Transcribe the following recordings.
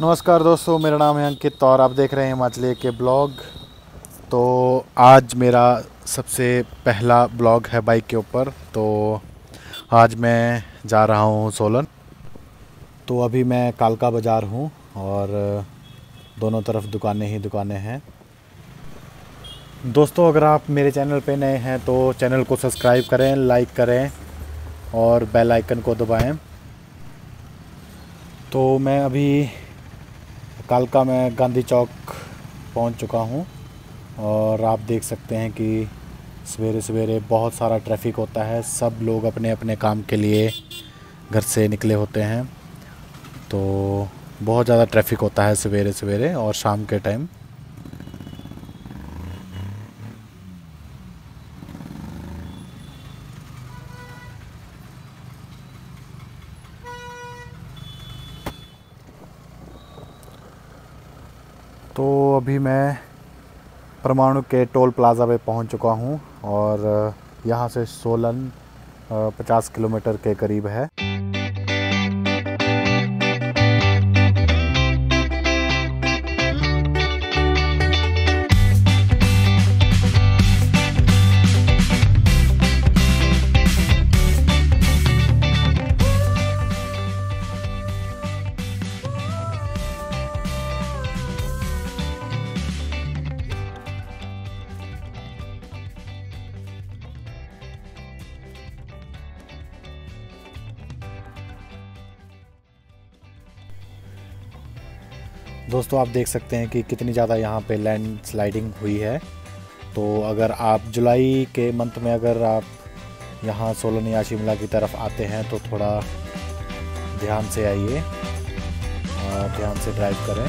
नमस्कार दोस्तों, मेरा नाम है अंकित और आप देख रहे हैं हिमाचली के ब्लॉग। तो आज मेरा सबसे पहला ब्लॉग है बाइक के ऊपर। तो आज मैं जा रहा हूँ सोलन। तो अभी मैं कालका बाज़ार हूँ और दोनों तरफ़ दुकानें ही दुकानें हैं। दोस्तों, अगर आप मेरे चैनल पे नए हैं तो चैनल को सब्सक्राइब करें, लाइक करें और बेल आइकन को दबाएँ। तो मैं अभी कालका में गांधी चौक पहुँच चुका हूँ और आप देख सकते हैं कि सवेरे सवेरे बहुत सारा ट्रैफ़िक होता है। सब लोग अपने अपने काम के लिए घर से निकले होते हैं। तो बहुत ज़्यादा ट्रैफ़िक होता है सवेरे सवेरे और शाम के टाइम तो अभी मैं परमाणु के टोल प्लाज़ा पे पहुँच चुका हूँ और यहाँ से सोलन 50 किलोमीटर के करीब है। दोस्तों, आप देख सकते हैं कि कितनी ज़्यादा यहाँ पे लैंड स्लाइडिंग हुई है। तो अगर आप जुलाई के मंथ में अगर आप यहाँ सोलन या शिमला की तरफ़ आते हैं तो थोड़ा ध्यान से आइए ध्यान से ड्राइव करें।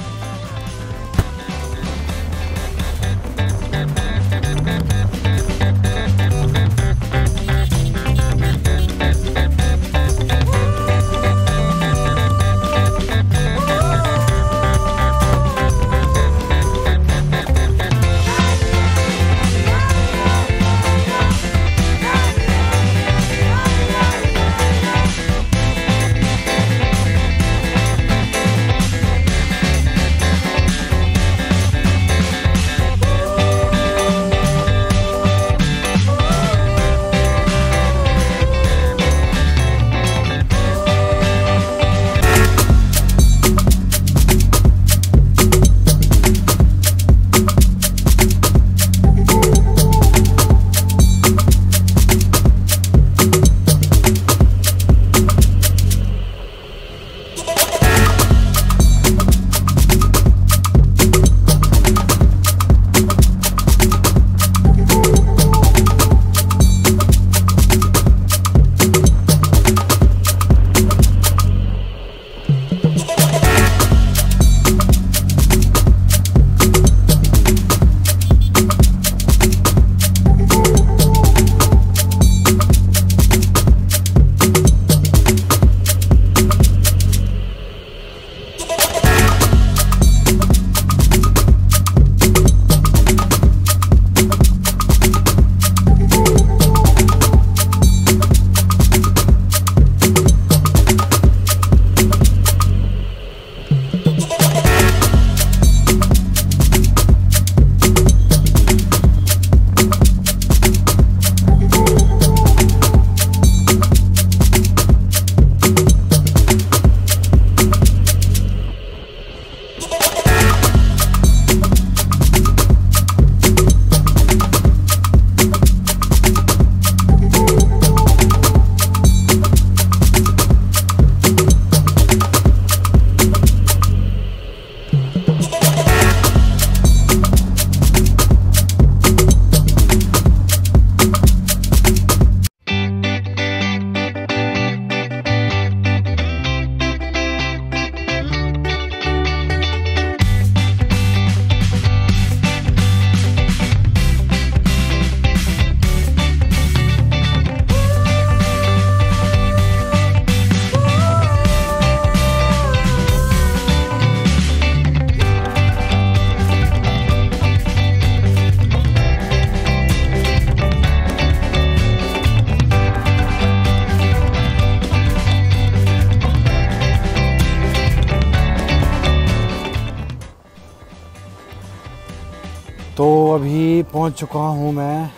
अभी पहुँच चुका हूँ मैं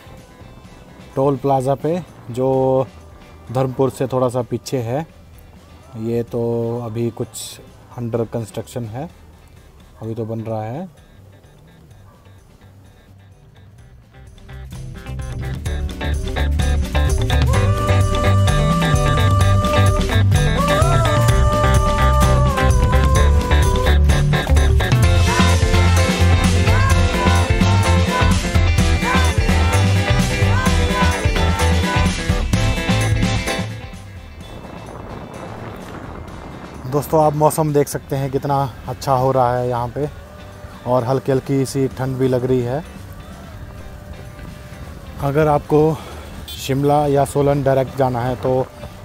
टोल प्लाज़ा पे, जो धर्मपुर से थोड़ा सा पीछे है। ये तो अभी कुछ अंडर कंस्ट्रक्शन है, अभी तो बन रहा है। दोस्तों आप मौसम देख सकते हैं कितना अच्छा हो रहा है यहाँ पे। और हल्की हल्की सी ठंड भी लग रही है। अगर आपको शिमला या सोलन डायरेक्ट जाना है तो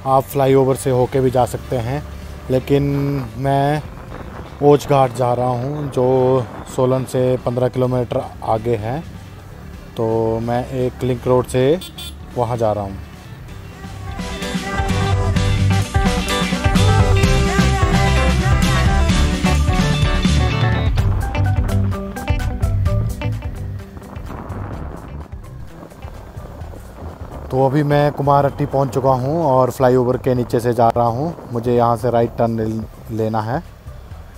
आप फ्लाईओवर से होके भी जा सकते हैं। लेकिन मैं ओच घाट जा रहा हूँ, जो सोलन से 15 किलोमीटर आगे है। तो मैं एक लिंक रोड से वहाँ जा रहा हूँ। तो अभी मैं कुमार कुमारहट्टी पहुँच चुका हूँ और फ्लाईओवर के नीचे से जा रहा हूँ। मुझे यहाँ से राइट टर्न लेना है।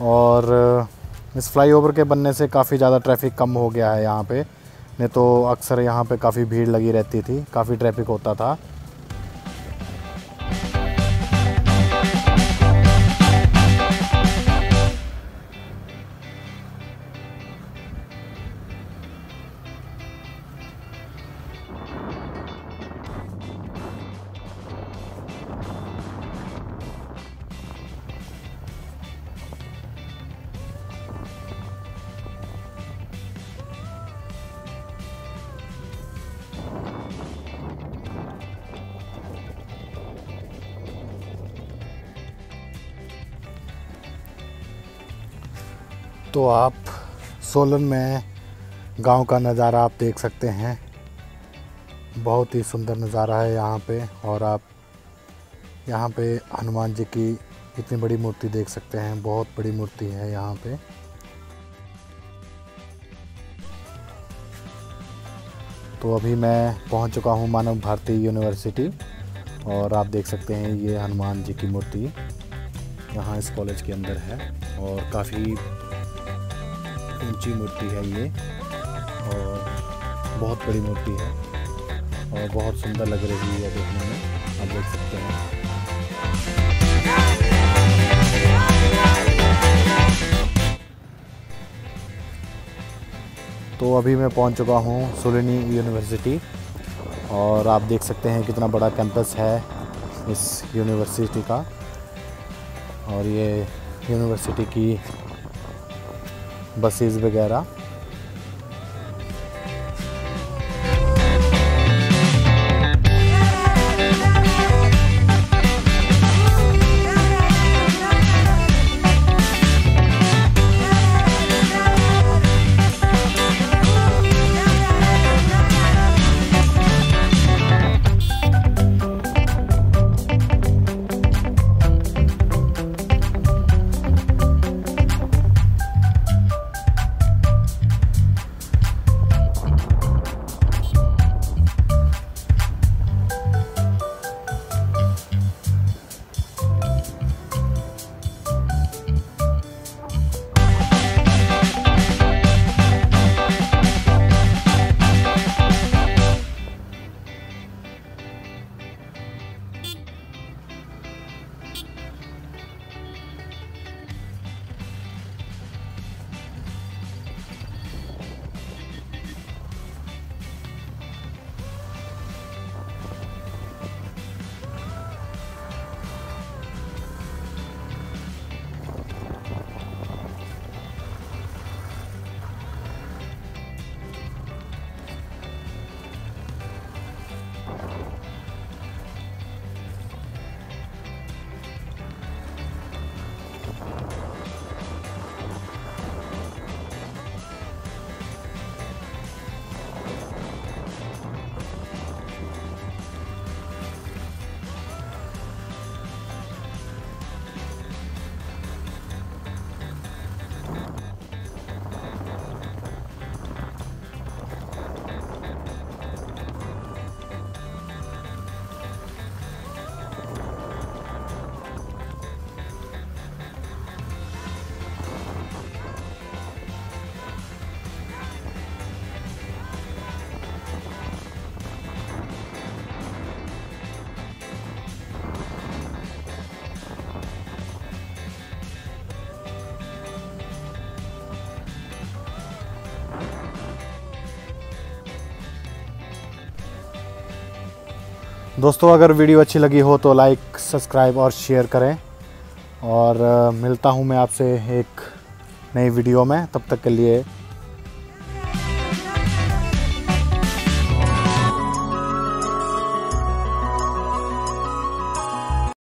और इस फ्लाईओवर के बनने से काफ़ी ज़्यादा ट्रैफ़िक कम हो गया है यहाँ पे। नहीं तो अक्सर यहाँ पे काफ़ी भीड़ लगी रहती थी, काफ़ी ट्रैफ़िक होता था। तो आप सोलन में गाँव का नज़ारा आप देख सकते हैं। बहुत ही सुंदर नज़ारा है यहाँ पे और आप यहाँ पे हनुमान जी की इतनी बड़ी मूर्ति देख सकते हैं। बहुत बड़ी मूर्ति है यहाँ पे। तो अभी मैं पहुँच चुका हूँ मानव भारती यूनिवर्सिटी और आप देख सकते हैं ये हनुमान जी की मूर्ति यहाँ इस कॉलेज के अंदर है और काफ़ी ऊँची मूर्ति है ये और बहुत बड़ी मूर्ति है और बहुत सुंदर लग रही है देखने में, आप देख सकते हैं। तो अभी मैं पहुँच चुका हूँ सुलिनी यूनिवर्सिटी और आप देख सकते हैं कितना बड़ा कैंपस है इस यूनिवर्सिटी का और ये यूनिवर्सिटी की बसेस वगैरह। दोस्तों, अगर वीडियो अच्छी लगी हो तो लाइक सब्सक्राइब और शेयर करें। और मिलता हूँ मैं आपसे एक नई वीडियो में। तब तक के लिए